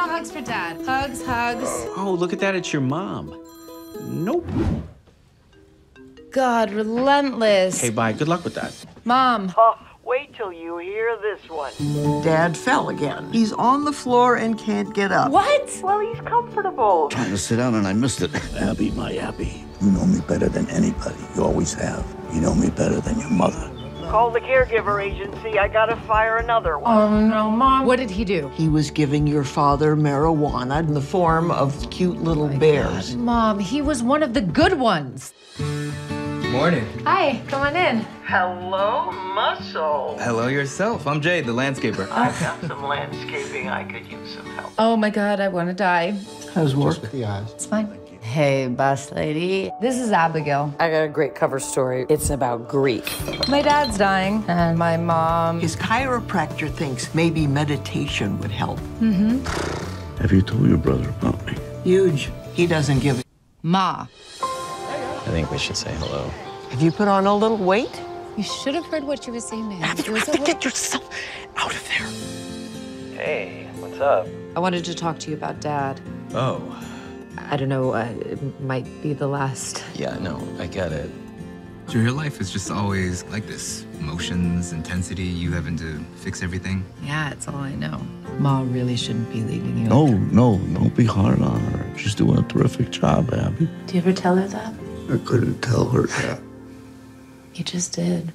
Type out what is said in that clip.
Final hugs for dad. Hugs, hugs. Oh, look at that. It's your mom. Nope. God, relentless. Hey, bye. Good luck with that. Mom. Oh, wait till you hear this one. Dad fell again. He's on the floor and can't get up. What? Well, he's comfortable. Trying to sit down and I missed it. Abby, my Abby. You know me better than anybody. You always have. You know me better than your mother. Call the caregiver agency. I gotta fire another one. Oh no, Mom. What did he do? He was giving your father marijuana in the form of cute little oh bears. Mom, he was one of the good ones. Morning. Hi, come on in. Hello, Muscle. Hello yourself. I'm Jade, the landscaper. I've got some landscaping. I could use some help. Oh my God, I want to die. How's work? It's fine. Hey, boss lady. This is Abigail. I got a great cover story. It's about grief. My dad's dying, and my mom. His chiropractor thinks maybe meditation would help. Mm hmm. Have you told your brother about me? Huge. He doesn't give a. Ma. I think we should say hello. Have you put on a little weight? You should have heard what she was saying to him. You have to get yourself out of there. Hey, what's up? I wanted to talk to you about Dad. Oh, I don't know, uh, it might be the last. Yeah, no, I get it. so your life is just always like this emotions, intensity, you having to fix everything? Yeah, it's all I know. Ma really shouldn't be leaving you. No, no, don't be hard on her. She's doing a terrific job, Abby. Do you ever tell her that? I couldn't tell her that. You just did.